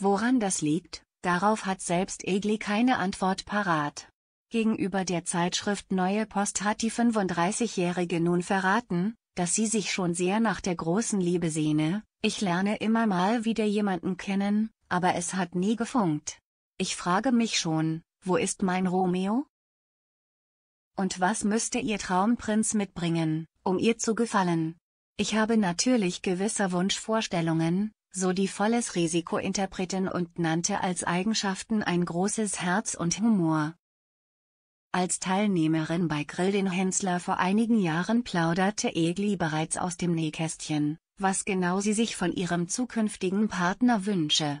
Woran das liegt, darauf hat selbst Egli keine Antwort parat. Gegenüber der Zeitschrift Neue Post hat die 35-Jährige nun verraten, dass sie sich schon sehr nach der großen Liebe sehne, ich lerne immer mal wieder jemanden kennen, aber es hat nie gefunkt. Ich frage mich schon, wo ist mein Romeo? Und was müsste ihr Traumprinz mitbringen, um ihr zu gefallen? Ich habe natürlich gewisse Wunschvorstellungen, so die volles Risikointerpretin und nannte als Eigenschaften ein großes Herz und Humor. Als Teilnehmerin bei Grill den Hensler vor einigen Jahren plauderte Egli bereits aus dem Nähkästchen, was genau sie sich von ihrem zukünftigen Partner wünsche.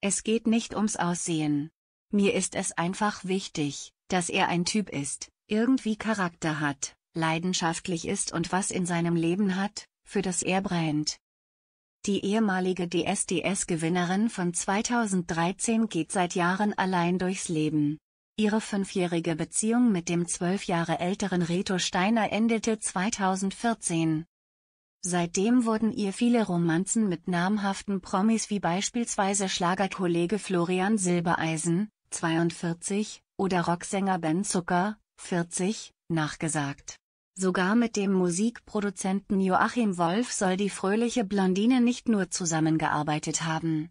Es geht nicht ums Aussehen. Mir ist es einfach wichtig, dass er ein Typ ist, irgendwie Charakter hat, leidenschaftlich ist und was in seinem Leben hat, für das er brennt. Die ehemalige DSDS-Gewinnerin von 2013 geht seit Jahren allein durchs Leben. Ihre fünfjährige Beziehung mit dem zwölf Jahre älteren Reto Steiner endete 2014. Seitdem wurden ihr viele Romanzen mit namhaften Promis wie beispielsweise Schlagerkollege Florian Silbereisen, 42, oder Rocksänger Ben Zucker, 40, nachgesagt. Sogar mit dem Musikproduzenten Joachim Wolf soll die fröhliche Blondine nicht nur zusammengearbeitet haben.